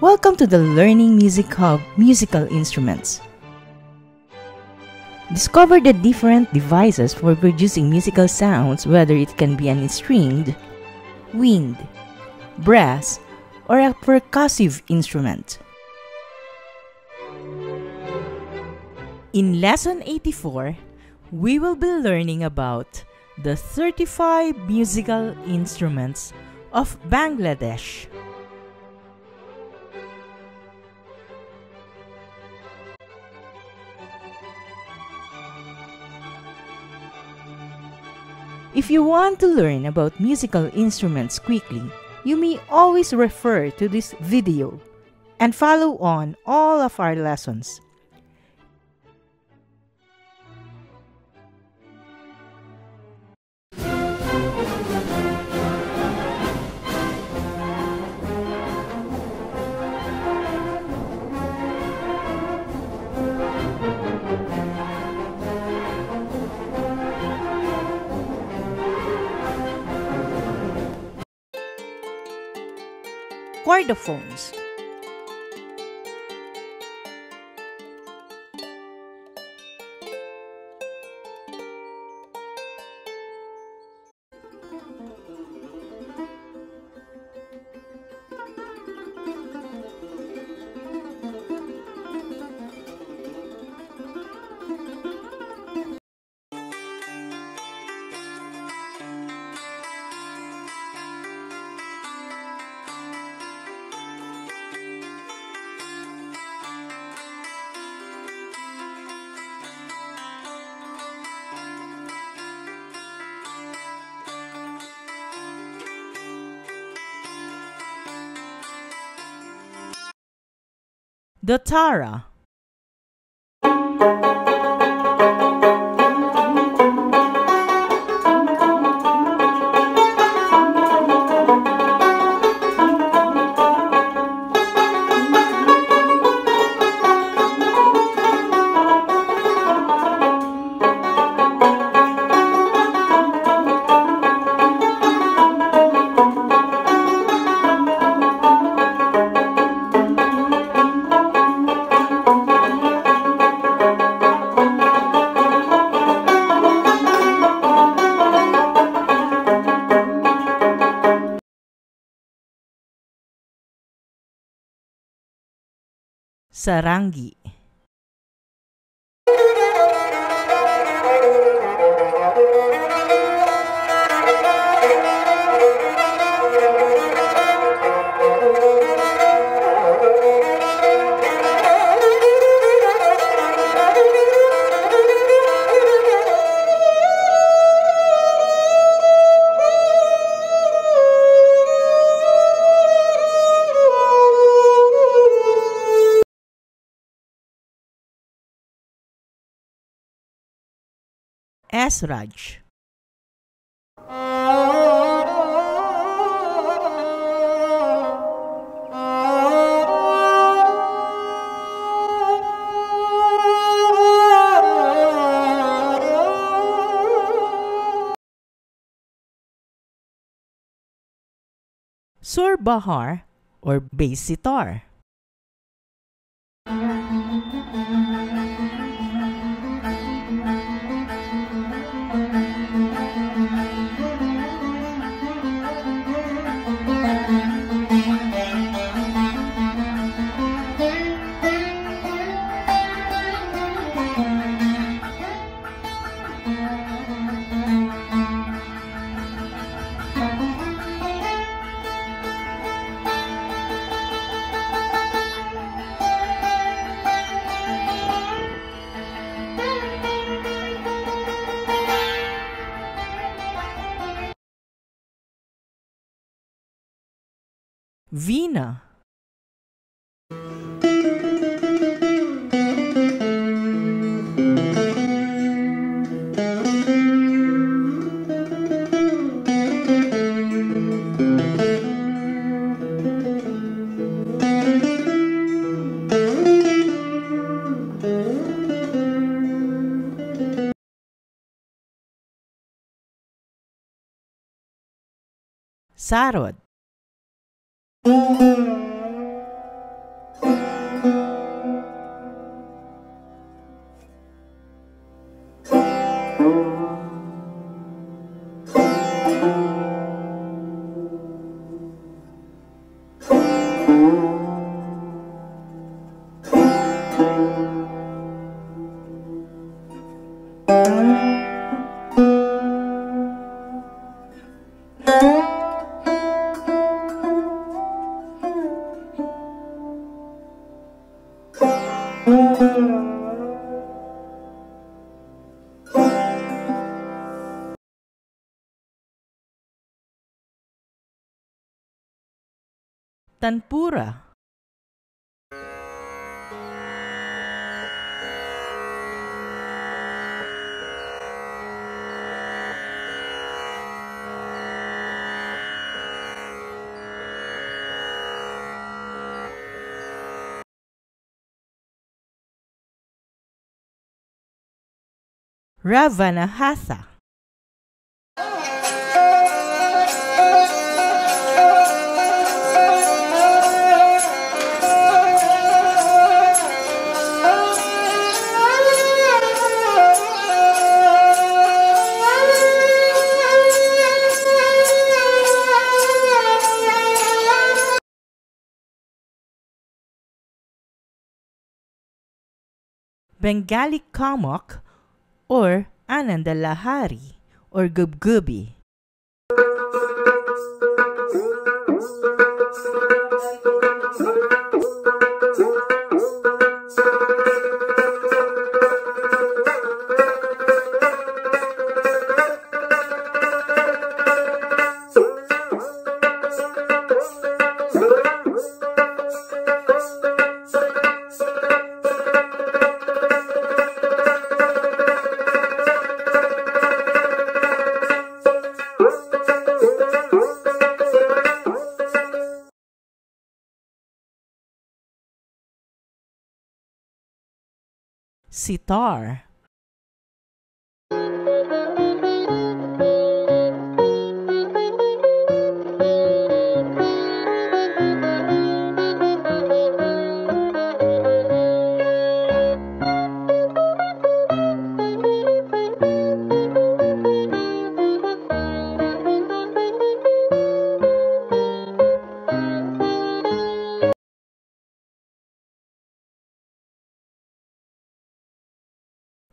Welcome to the Learning Music Hub Musical Instruments. Discover the different devices for producing musical sounds, whether it can be an stringed, wind, brass, or a percussive instrument. In Lesson 84, we will be learning about the 35 musical instruments of Bangladesh. If you want to learn about musical instruments quickly, you may always refer to this video and follow on all of our lessons. Chordophones The seranggi. Sarangi Esraj Sur Bahar or bass sitar. Nina. Sarod Ravanahatha Bengali Khamak or Anandalahari or Gubgubi. Sitar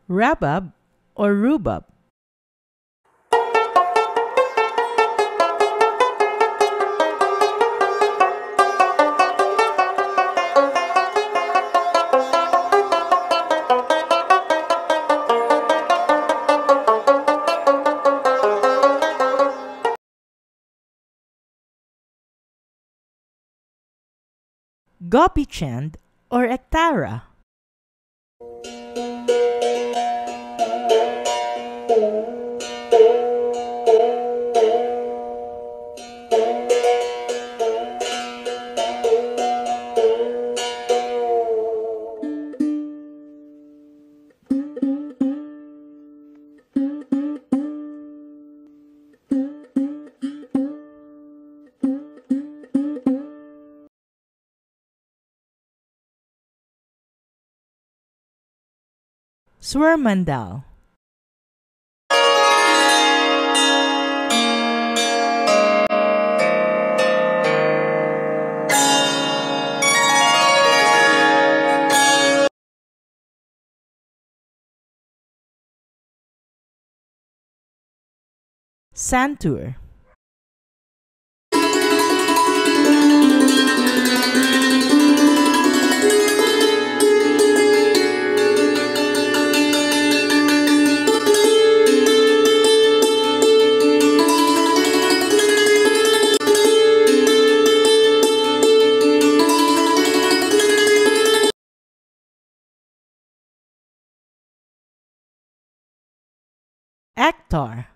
Rabab or Rubab. Gopi Chand or Ektara. Swarmandal. Santur Actor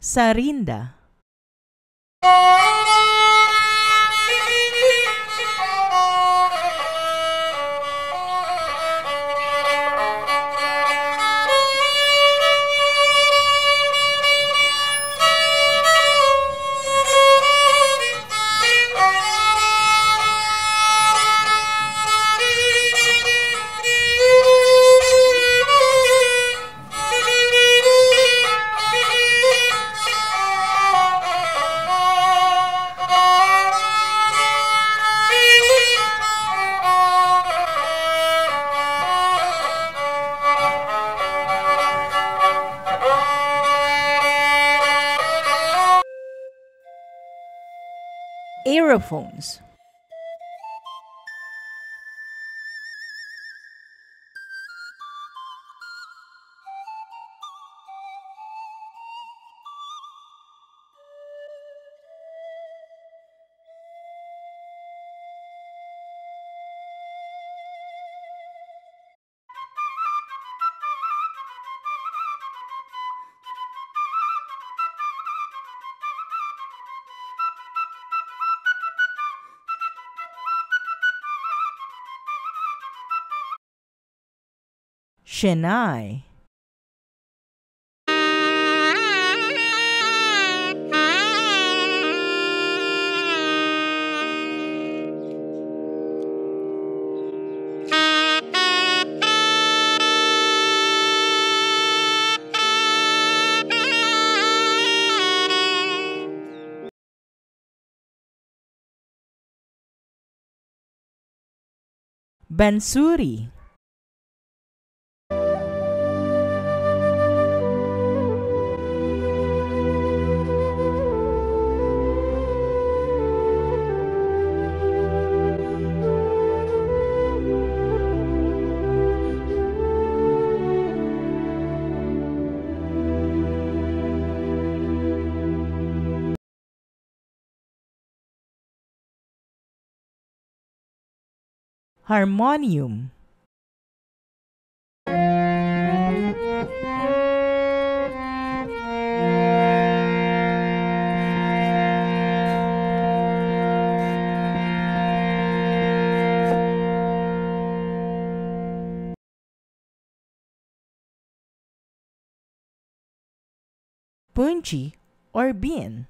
Sarinda aerophones Shehnai. Bansuri Harmonium. Punji or Bean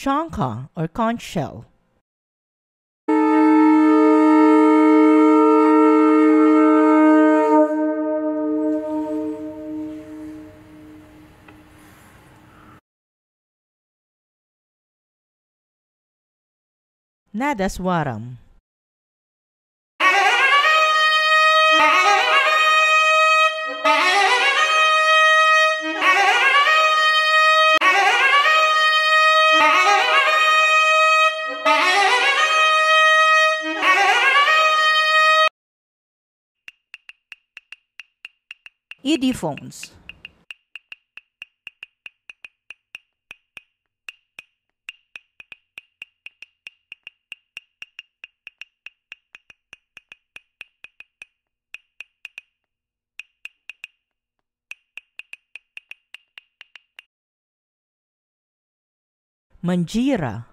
Shankha or conch shell. Nadaswaram. Idiophones. Manjira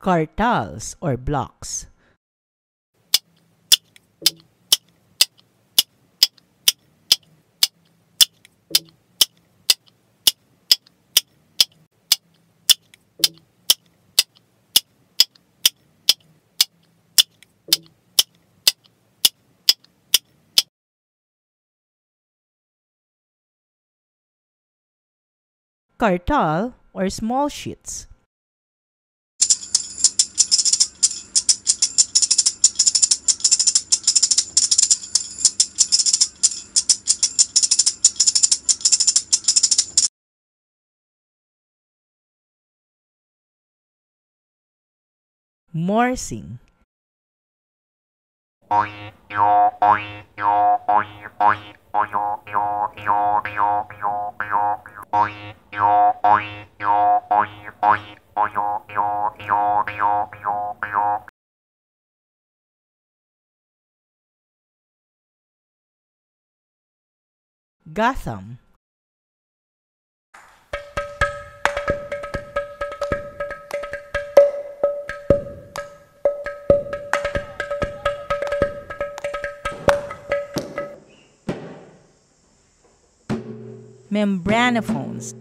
Kartals or blocks. Kartal or small sheets. Morsing. Ghatam. Membranophones.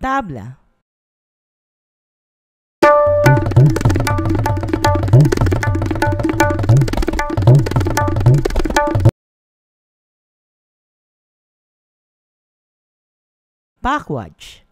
Tabla. Pakhawaj.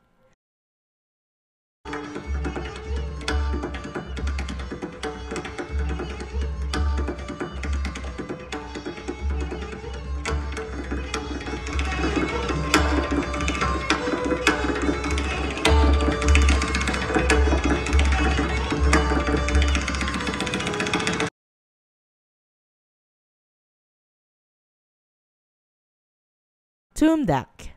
Tumdak.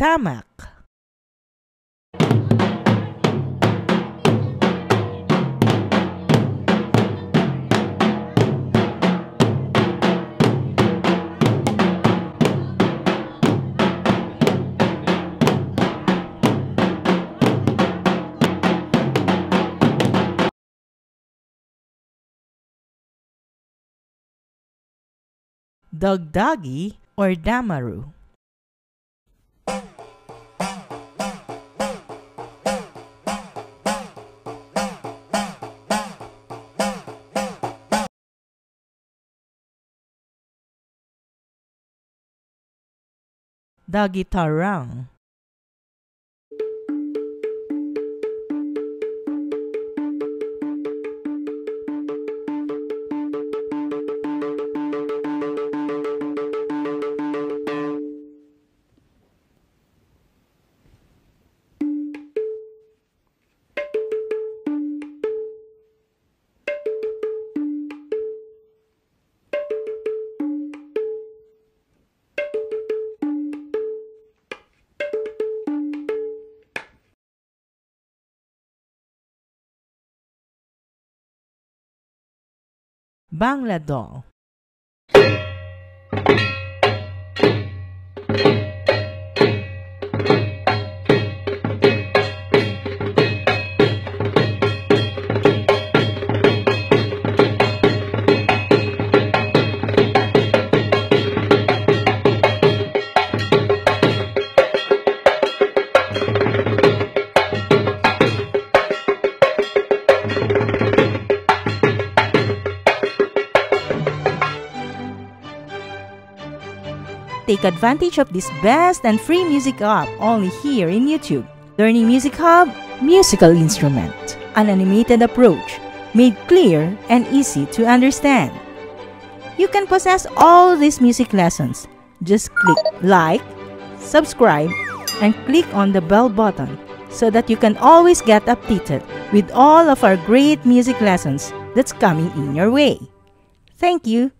Tamak. Dogdagi or Damaru. Dagitarang. Bangla the Take advantage of this best and free music app only here in YouTube. Learning Music Hub, musical instrument. An animated approach, made clear and easy to understand. You can possess all these music lessons. Just click like, subscribe, and click on the bell button so that you can always get updated with all of our great music lessons that's coming in your way. Thank you.